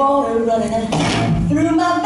water running through my